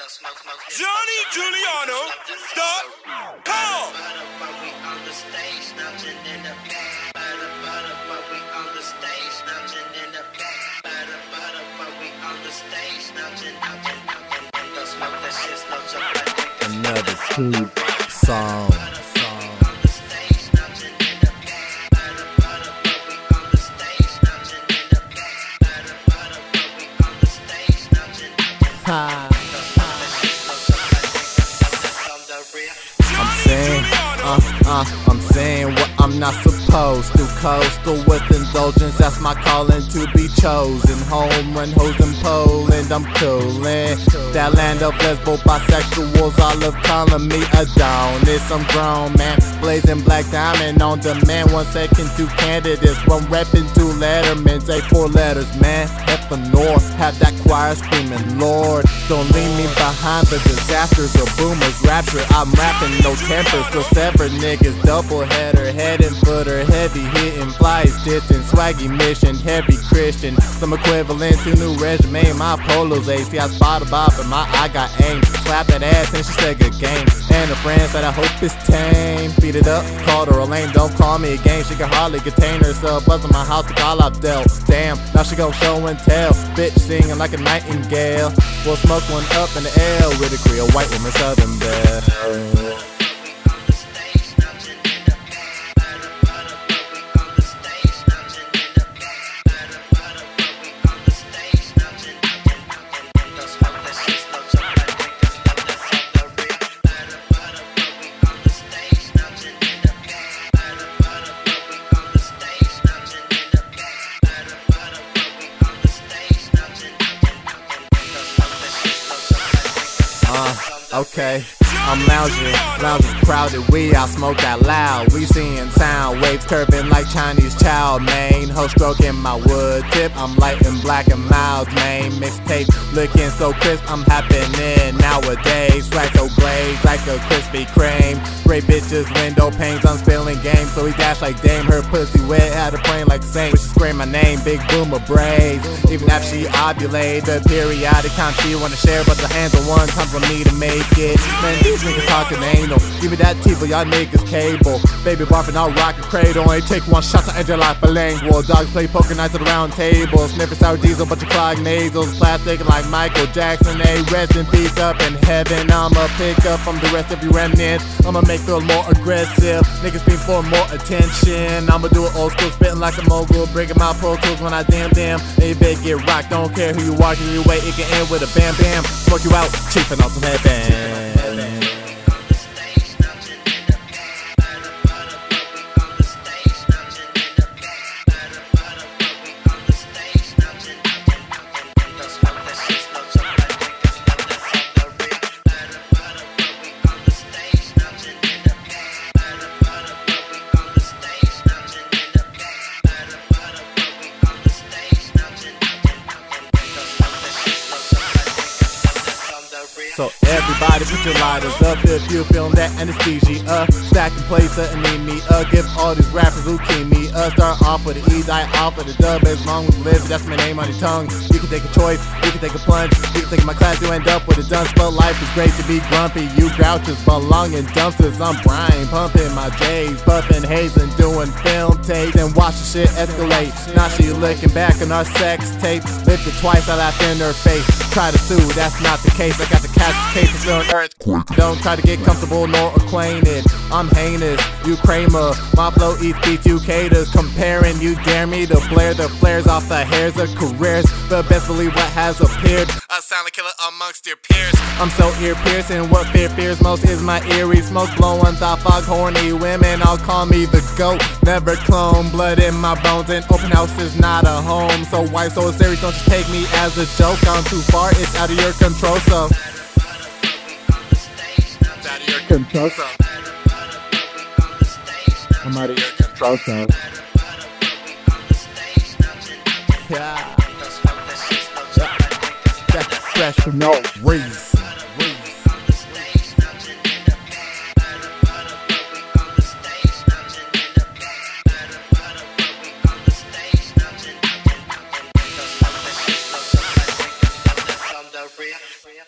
Johnny Juliano, dot com. Another cool song. Ha. Uh, I'm saying what I'm not supposed to. Coastal with indulgence, that's my calling to be chosen. Home run, hoes in Poland, I'm coolin'. That land of lesbo bisexuals, all of calling me Adonis. I'm grown, man, blazing black diamond on demand. One second, two candidates, one reppin' two lettermans, Say four letters, man. F the north, have that choir screaming, Lord, don't leave me behind the disasters of boomers. Rapture, I'm rapping, no temper, still severed niggas, double header, head and heavy hitting, flies distance, swaggy mission, heavy Christian, some equivalent to new resume. My polos AC, I spot a bop, and my eye got aim. Slap that ass, and she said good game. And a friend said I hope it's tame. Beat it up, called her a lame, don't call me again. She can hardly contain herself, buzzing my house to call up dealt. Damn, now she gon' show and tell. Bitch singing like a nightingale. We'll smoke one up in the air with a Creole white woman, Southern Belle. Okay. I'm lounging, lounging crowded. We all smoke that loud. We seeing sound waves curving like Chinese chow mein. Ho stroking my wood tip. I'm light and black and mild, man. Mixtape looking so crisp. I'm happening nowadays. Swag so glazed like a Krispy Kreme. Great bitches, window panes. I'm spilling game. So we dash like Dame. Her pussy wet. Had a plane like Saint. She scream my name. Big boomer braids. Even after she ovulate, the periodic time she wanna share. But the hands are one time for me to make it. Man, these niggas talking anal. Give me that TV, y'all niggas cable. Baby barfing, I'll rock a cradle. Ain't take one shot to enter like bilingual. Dogs play poker nights at the round table. Sniffing sour diesel, bunch of clogged nasals. Plastic like Michael Jackson. A rest in peace up in heaven. I'ma pick up from the rest of your remnants. I'ma make feel more aggressive. Niggas be for more attention. I'ma do it old school, spitting like a mogul. Breaking my pro tools when I damn damn. They better get rocked. Don't care who you walking your way. It can end with a bam bam. Smoke you out, chiefing on some headband. So everybody put your lighters up if you feeling that anesthesia. Uh, up and need me. Uh, give all these rappers me. Uh, start off with the E, die off with the dub. As long as we live, that's my name on your tongue. You can take a choice, you can take a plunge. You can take my class, you end up with a dunce. But life is great to be grumpy. You grouches belong in dumpsters. I'm Brian, pumping my J's, puffing haze doing film tapes and watch the shit escalate. Now she looking back on our sex tape. Lift it twice, I laughed in her face. Try to sue, that's not the case. I got the catch case Don't try to get comfortable nor acquainted. I'm heinous, you Kramer. My flow eats beats, you caters. Comparing, you dare me to blare the flares off the hairs of careers. But best believe what has appeared. A silent killer amongst your peers. I'm so ear piercing. What fear fears most is my eerie smoke blowing. Thought fog horny women all call me the goat. Never clone, blood in my bones. And open house is not a home. So why so serious? Don't you take me as a joke? I'm too far, it's out of your control. So Control South. I'm out of here, Control South. Yeah. That's fresh for no reason. Korea.